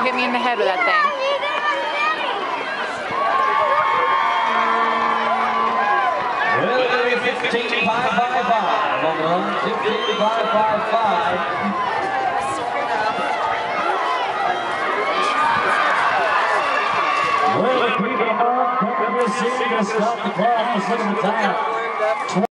Don't hit me in the head with that thing. Well, the run. 15 the people are coming to see to stop the clock. Let's look at the time.